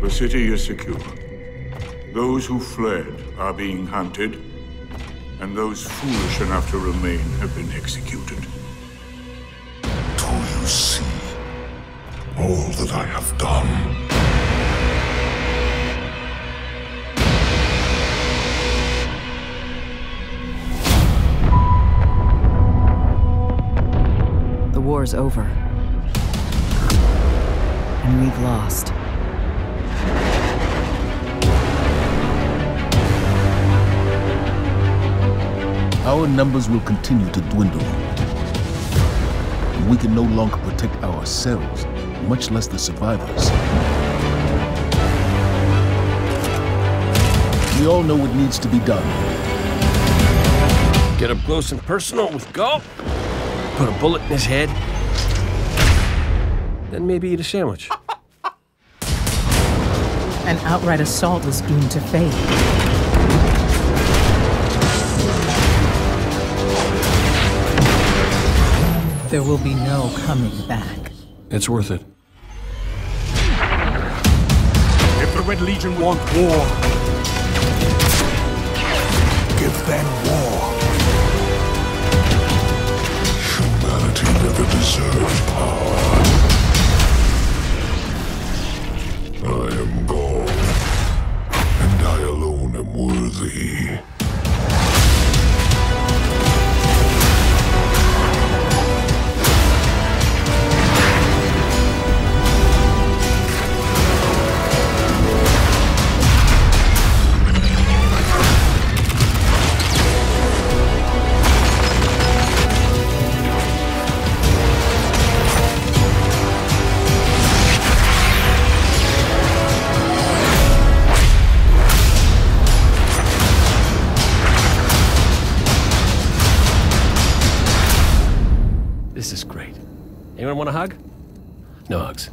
The city is secure. Those who fled are being hunted, and those foolish enough to remain have been executed. Do you see all that I have done? The war's over. And we've lost. Our numbers will continue to dwindle. We can no longer protect ourselves, much less the survivors. We all know what needs to be done. Get up close and personal with Ghaul. Put a bullet in his head. Then maybe eat a sandwich. An outright assault is doomed to fail. There will be no coming back. It's worth it. If the Red Legion want war, Give them war. Humanity never deserved power. I am God, and I alone am worthy. This is great. Anyone want a hug? No hugs.